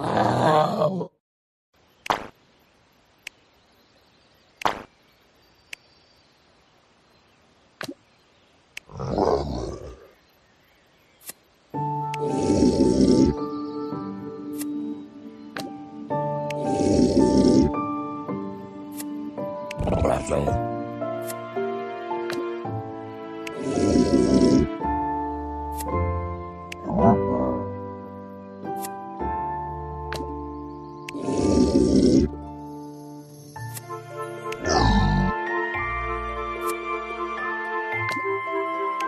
Ah.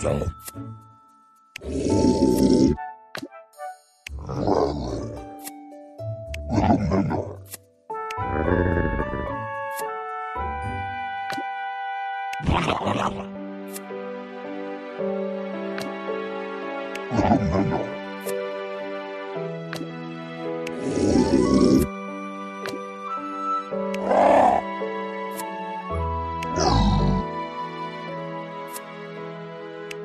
Castle. No, no, no.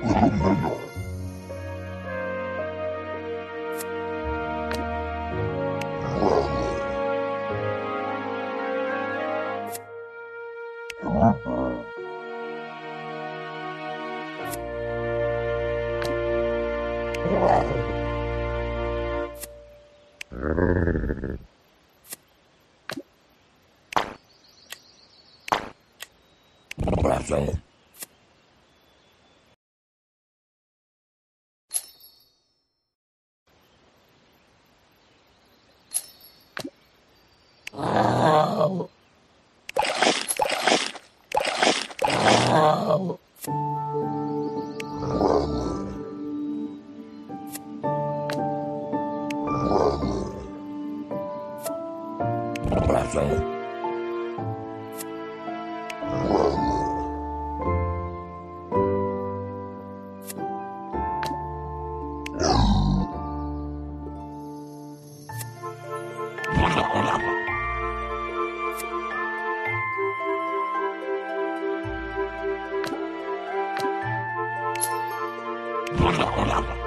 Bravo. 呜。呜。呜。呜。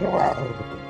Wow.